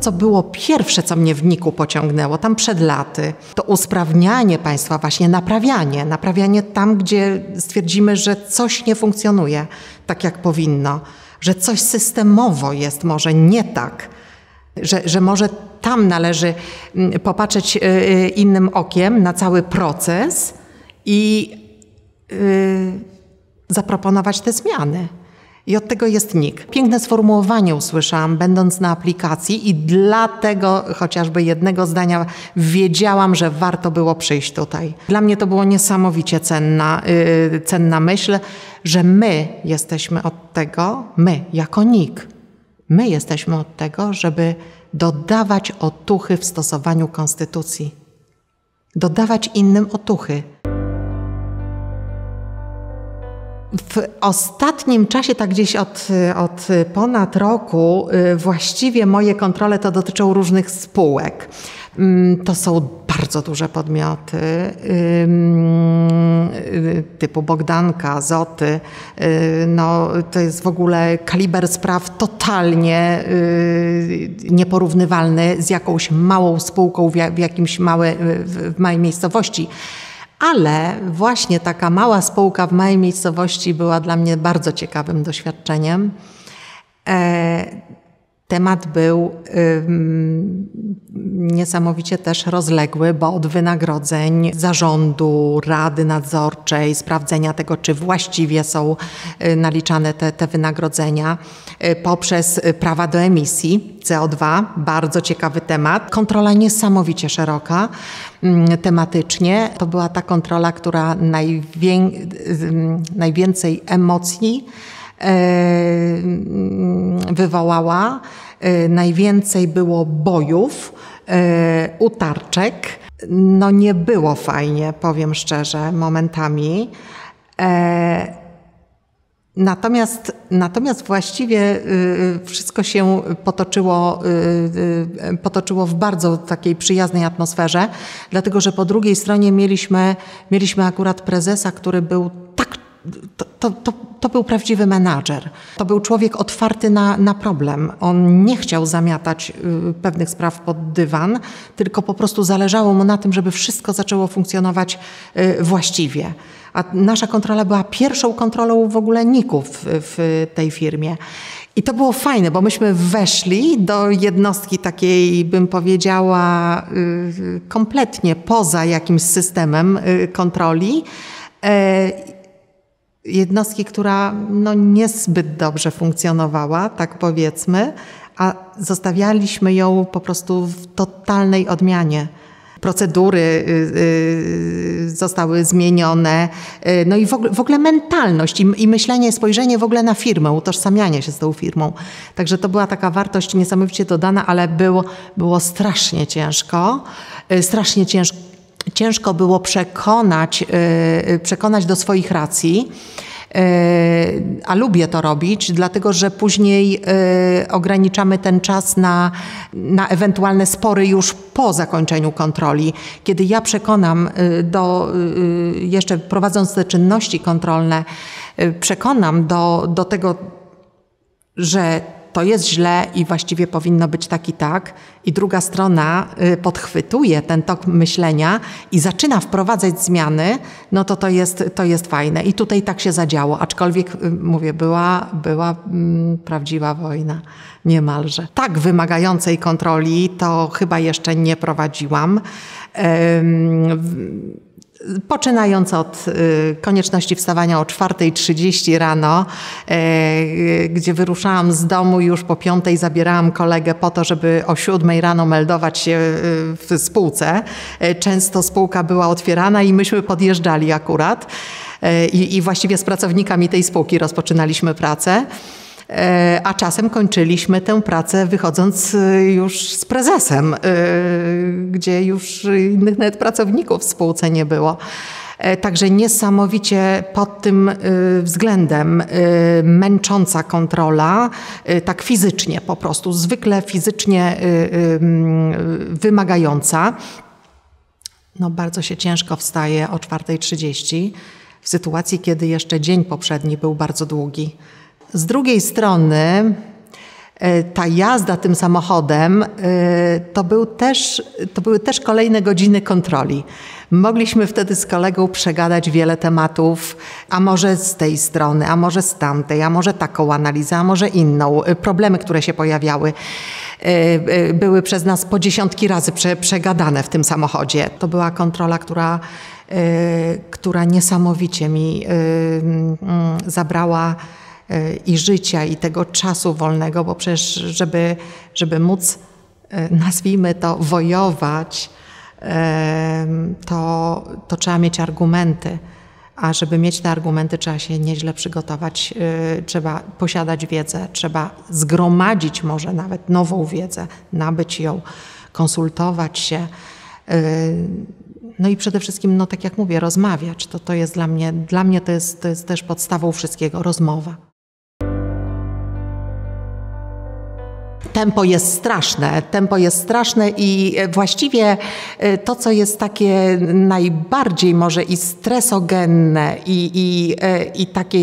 co było pierwsze, co mnie w Niku pociągnęło, tam przed laty, to usprawnianie państwa, właśnie naprawianie. Naprawianie tam, gdzie stwierdzimy, że coś nie funkcjonuje tak, jak powinno, że coś systemowo jest może nie tak, że, że może tam należy mm, popatrzeć y, y, innym okiem na cały proces i yy, zaproponować te zmiany. I od tego jest NIK. Piękne sformułowanie usłyszałam, będąc na aplikacji, i dlatego chociażby jednego zdania wiedziałam, że warto było przyjść tutaj. Dla mnie to było niesamowicie cenna, yy, cenna myśl, że my jesteśmy od tego, my jako NIK, my jesteśmy od tego, żeby dodawać otuchy w stosowaniu konstytucji. Dodawać innym otuchy. W ostatnim czasie, tak gdzieś od, od ponad roku, y, właściwie moje kontrole to dotyczą różnych spółek. Mm, to są bardzo duże podmioty y, typu Bogdanka, Zoty. Y, no, to jest w ogóle kaliber spraw totalnie nieporównywalny z jakąś małą spółką w jakimś małe, w małej miejscowości. Ale właśnie taka mała spółka w małej miejscowości była dla mnie bardzo ciekawym doświadczeniem. Temat był niesamowicie też rozległy, bo od wynagrodzeń zarządu, rady nadzorczej, sprawdzenia tego, czy właściwie są y, naliczane te, te wynagrodzenia, y, poprzez prawa do emisji CO2, bardzo ciekawy temat. Kontrola niesamowicie szeroka mm, tematycznie. To była ta kontrola, która najwię najwięcej emocji wywołała. E, najwięcej było bojów, e, utarczek. No nie było fajnie, powiem szczerze, momentami. Natomiast, natomiast właściwie wszystko się potoczyło, potoczyło w bardzo takiej przyjaznej atmosferze, dlatego że po drugiej stronie mieliśmy, mieliśmy akurat prezesa, który był to, to, to, był prawdziwy menadżer. To był człowiek otwarty na, na problem. On nie chciał zamiatać y, pewnych spraw pod dywan, tylko po prostu zależało mu na tym, żeby wszystko zaczęło funkcjonować y, właściwie. A nasza kontrola była pierwszą kontrolą w ogóle ników w, w tej firmie. I to było fajne, bo myśmy weszli do jednostki takiej, bym powiedziała, y, kompletnie poza jakimś systemem kontroli e, jednostki, która no, niezbyt dobrze funkcjonowała, tak powiedzmy, a zostawialiśmy ją po prostu w totalnej odmianie. Procedury y, y, zostały zmienione, y, no i w ogóle, w ogóle mentalność i, i, myślenie, spojrzenie w ogóle na firmę, utożsamianie się z tą firmą. Także to była taka wartość niesamowicie dodana, ale było, było strasznie ciężko, strasznie ciężko ciężko było przekonać, y, przekonać do swoich racji. Y, a lubię to robić, dlatego że później ograniczamy ten czas na, na ewentualne spory już po zakończeniu kontroli. Kiedy ja przekonam do, jeszcze prowadząc te czynności kontrolne, przekonam do, do tego, że to jest źle i właściwie powinno być tak i tak, i druga strona y, podchwytuje ten tok myślenia i zaczyna wprowadzać zmiany, no to to jest, to jest fajne. I tutaj tak się zadziało, aczkolwiek, y, mówię, była, była mm, prawdziwa wojna, niemalże. Tak wymagającej kontroli to chyba jeszcze nie prowadziłam. Poczynając od y, konieczności wstawania o 4.30 rano, y, gdzie wyruszałam z domu już po 5.00 zabierałam kolegę po to, żeby o 7.00 rano meldować się y, w spółce. Często spółka była otwierana i myśmy podjeżdżali akurat. I, i właściwie z pracownikami tej spółki rozpoczynaliśmy pracę. E, a czasem kończyliśmy tę pracę wychodząc e, już z prezesem, e, gdzie już innych nawet pracowników w spółce nie było. Także niesamowicie pod tym względem męcząca kontrola, tak fizycznie po prostu, zwykle fizycznie wymagająca. No bardzo się ciężko wstaje o 4.30 w sytuacji, kiedy jeszcze dzień poprzedni był bardzo długi. Z drugiej strony, e, ta jazda tym samochodem to, był też, to były też kolejne godziny kontroli. Mogliśmy wtedy z kolegą przegadać wiele tematów, a może z tej strony, a może z tamtej, a może taką analizę, a może inną, problemy, które się pojawiały. Były przez nas po dziesiątki razy prze, przegadane w tym samochodzie. To była kontrola, która która niesamowicie mi zabrała i życia, i tego czasu wolnego, bo przecież, żeby, żeby móc, nazwijmy to, wojować, to, to trzeba mieć argumenty. A żeby mieć te argumenty, trzeba się nieźle przygotować, trzeba posiadać wiedzę, trzeba zgromadzić może nawet nową wiedzę, nabyć ją, konsultować się. No i przede wszystkim, no tak jak mówię, rozmawiać. To, to jest dla mnie, dla mnie to jest, to jest też podstawą wszystkiego, rozmowa. Tempo jest straszne, tempo jest straszne i właściwie e, to, co jest takie najbardziej może i stresogenne i, i, e, i takie,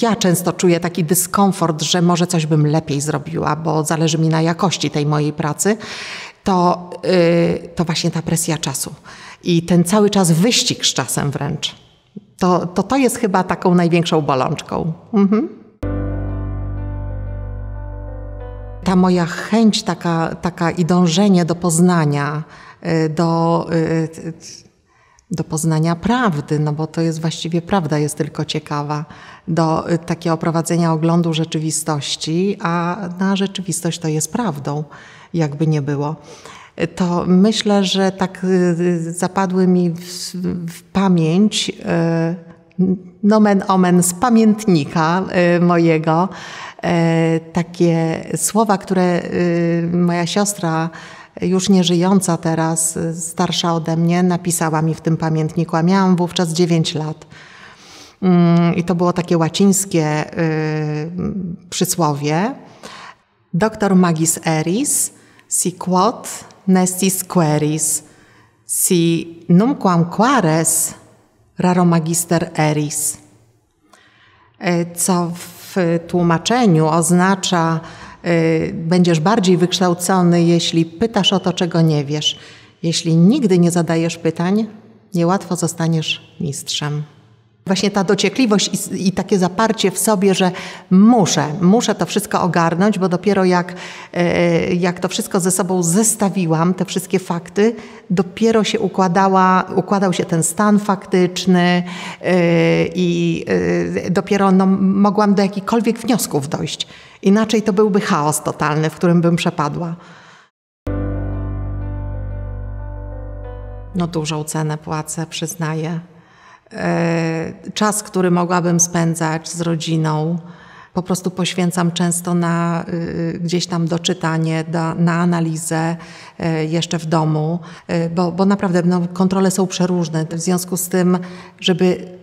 ja często czuję taki dyskomfort, że może coś bym lepiej zrobiła, bo zależy mi na jakości tej mojej pracy, to, yy, to właśnie ta presja czasu i ten cały czas wyścig z czasem wręcz. To to, to jest chyba taką największą bolączką. Mhm. Ta moja chęć taka, taka i dążenie do poznania, y, do, y, do poznania prawdy, no bo to jest właściwie prawda, jest tylko ciekawa, do y, takiego prowadzenia oglądu rzeczywistości, a na rzeczywistość to jest prawdą jakby nie było. To myślę, że tak y, zapadły mi w, w pamięć y, nomen omen z pamiętnika y, mojego takie słowa, które moja siostra już nie żyjąca teraz, starsza ode mnie, napisała mi w tym pamiętniku, a miałam wówczas 9 lat. Mm, I to było takie łacińskie przysłowie. Doktor magis eris, si quod nestis queris, si numquam quares raro magister eris. E, co w tłumaczeniu oznacza, e, będziesz bardziej wykształcony, jeśli pytasz o to, czego nie wiesz. Jeśli nigdy nie zadajesz pytań, niełatwo zostaniesz mistrzem. Właśnie ta dociekliwość i, i, takie zaparcie w sobie, że muszę, muszę to wszystko ogarnąć, bo dopiero jak, e, jak to wszystko ze sobą zestawiłam, te wszystkie fakty, dopiero się układała, układał się ten stan faktyczny e, i e, dopiero no, mogłam do jakichkolwiek wniosków dojść. Inaczej to byłby chaos totalny, w którym bym przepadła. No dużą cenę płacę, przyznaję. E, czas, który mogłabym spędzać z rodziną, po prostu poświęcam często na y, gdzieś tam doczytanie, do, na analizę y, jeszcze w domu, y, bo, bo naprawdę no, kontrole są przeróżne. W związku z tym, żeby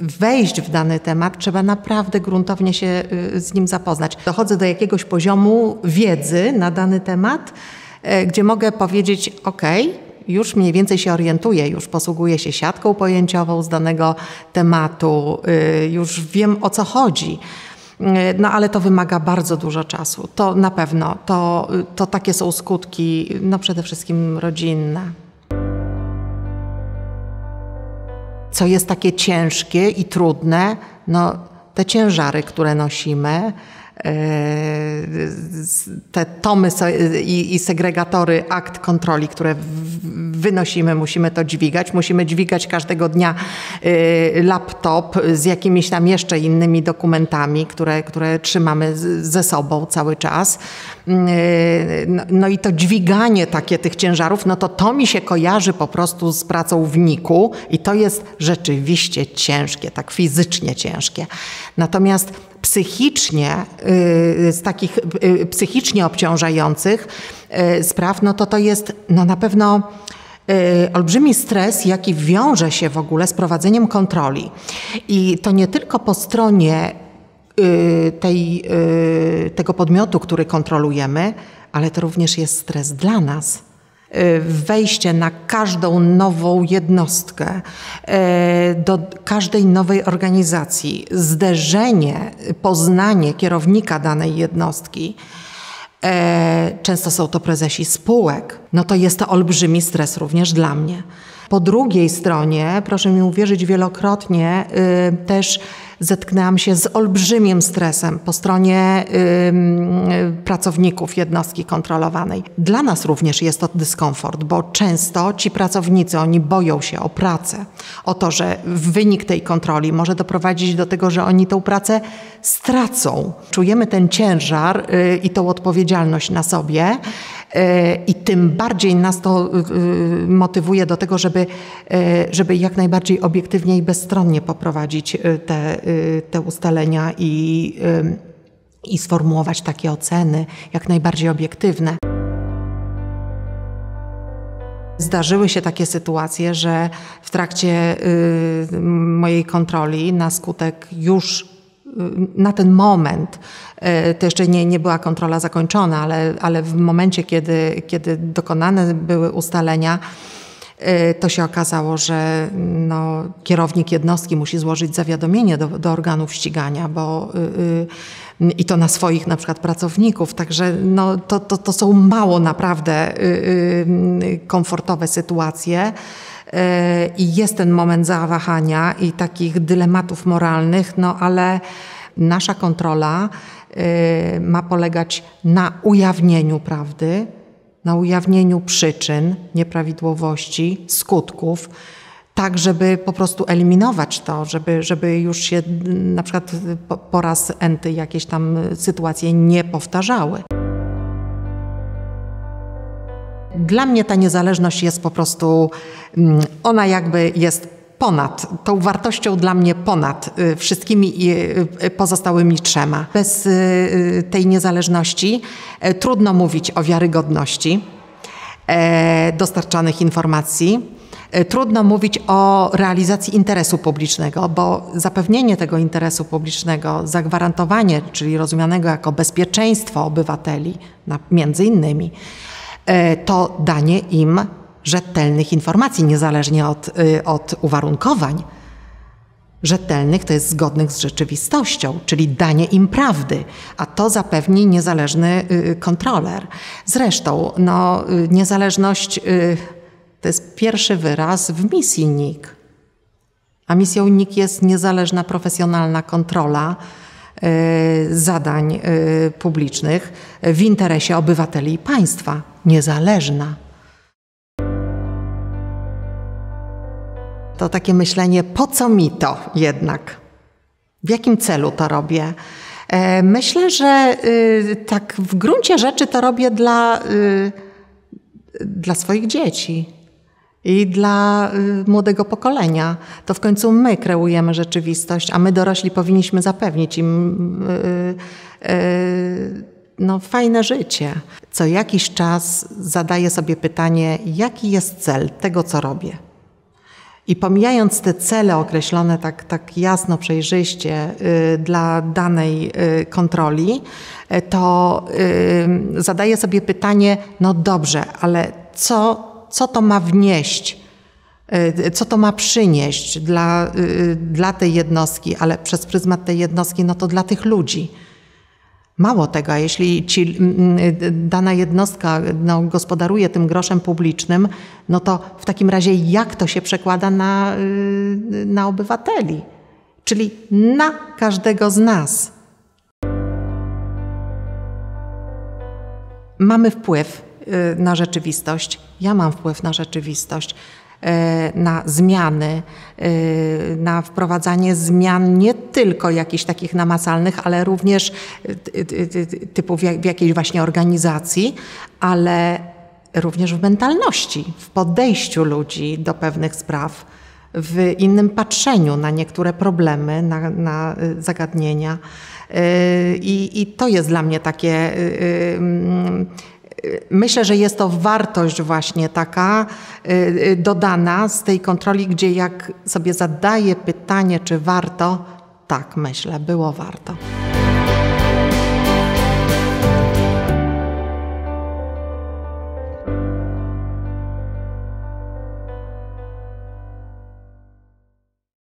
wejść w dany temat, trzeba naprawdę gruntownie się z nim zapoznać. Dochodzę do jakiegoś poziomu wiedzy na dany temat, gdzie mogę powiedzieć: OK, już mniej więcej się orientuję, już posługuję się siatką pojęciową z danego tematu, y, już wiem o co chodzi. Y, no ale to wymaga bardzo dużo czasu. To na pewno, to, to takie są skutki, no przede wszystkim rodzinne. Co jest takie ciężkie i trudne, no te ciężary, które nosimy, te tomy i, segregatory akt kontroli, które wynosimy, musimy to dźwigać. Musimy dźwigać każdego dnia y, laptop z jakimiś tam jeszcze innymi dokumentami, które, które trzymamy ze sobą cały czas. Y, no, no i to dźwiganie takie tych ciężarów, no to to mi się kojarzy po prostu z pracą w niku i to jest rzeczywiście ciężkie, tak fizycznie ciężkie. Natomiast psychicznie, y, z takich y, psychicznie obciążających y, spraw, no to to jest no na pewno olbrzymi stres, jaki wiąże się w ogóle z prowadzeniem kontroli. I to nie tylko po stronie tej, tego podmiotu, który kontrolujemy, ale to również jest stres dla nas wejście na każdą nową jednostkę, do każdej nowej organizacji, zderzenie, poznanie kierownika danej jednostki, często są to prezesi spółek, no to jest to olbrzymi stres również dla mnie. Po drugiej stronie, proszę mi uwierzyć, wielokrotnie y, też zetknęłam się z olbrzymim stresem po stronie pracowników jednostki kontrolowanej. Dla nas również jest to dyskomfort, bo często ci pracownicy, oni boją się o pracę, o to, że wynik tej kontroli może doprowadzić do tego, że oni tą pracę stracą. Czujemy ten ciężar y, i tą odpowiedzialność na sobie. Y, I tym bardziej nas to y, motywuje do tego, żeby, żeby jak najbardziej obiektywnie i bezstronnie poprowadzić te, te ustalenia i, i sformułować takie oceny jak najbardziej obiektywne. Zdarzyły się takie sytuacje, że w trakcie mojej kontroli na skutek już na ten moment, e, to jeszcze nie, nie była kontrola zakończona, ale, ale w momencie, kiedy, kiedy dokonane były ustalenia, e, to się okazało, że no, kierownik jednostki musi złożyć zawiadomienie do, do organów ścigania, bo yy, i to na swoich na przykład pracowników, także no, to, to, to są mało naprawdę yy, komfortowe sytuacje. E, i jest ten moment zawahania i takich dylematów moralnych, no ale nasza kontrola e, ma polegać na ujawnieniu prawdy, na ujawnieniu przyczyn nieprawidłowości, skutków, tak żeby po prostu eliminować to, żeby, żeby już się na przykład po, po raz enty jakieś tam sytuacje nie powtarzały. Dla mnie ta niezależność jest po prostu, mm, ona jakby jest ponad, tą wartością dla mnie ponad y, wszystkimi y, pozostałymi trzema. Bez y, tej niezależności e, trudno mówić o wiarygodności e, dostarczanych informacji. E, trudno mówić o realizacji interesu publicznego, bo zapewnienie tego interesu publicznego, zagwarantowanie, czyli rozumianego jako bezpieczeństwo obywateli, między innymi, to danie im rzetelnych informacji, niezależnie od, y, od uwarunkowań. Rzetelnych to jest zgodnych z rzeczywistością, czyli danie im prawdy, a to zapewni niezależny y, kontroler. Zresztą, no, y, niezależność to jest pierwszy wyraz w misji NIK. A misją NIK jest niezależna, profesjonalna kontrola zadań publicznych w interesie obywateli i państwa niezależna. To takie myślenie, po co mi to jednak? W jakim celu to robię? E, myślę, że tak w gruncie rzeczy to robię dla, dla swoich dzieci i dla y, młodego pokolenia. To w końcu my kreujemy rzeczywistość, a my dorośli powinniśmy zapewnić im no, fajne życie. Co jakiś czas zadaję sobie pytanie, jaki jest cel tego, co robię. I pomijając te cele określone tak, tak jasno, przejrzyście y, dla danej y, kontroli, y, to y, zadaję sobie pytanie, no dobrze, ale co, co to ma wnieść? Y, co to ma przynieść dla, y, dla tej jednostki, ale przez pryzmat tej jednostki, no to dla tych ludzi. Mało tego, jeśli ci, dana jednostka no, gospodaruje tym groszem publicznym, no to w takim razie jak to się przekłada na, y, na obywateli? Czyli na każdego z nas. Mamy wpływ y, na rzeczywistość. Ja mam wpływ na rzeczywistość. E, na zmiany, e, na wprowadzanie zmian nie tylko jakichś takich namacalnych, ale również typu w jakiejś właśnie organizacji, ale również w mentalności, w podejściu ludzi do pewnych spraw, w innym patrzeniu na niektóre problemy, na, na zagadnienia. I, I, to jest dla mnie takie Myślę, że jest to wartość właśnie taka y, y, dodana z tej kontroli, gdzie jak sobie zadaję pytanie, czy warto, tak myślę, było warto.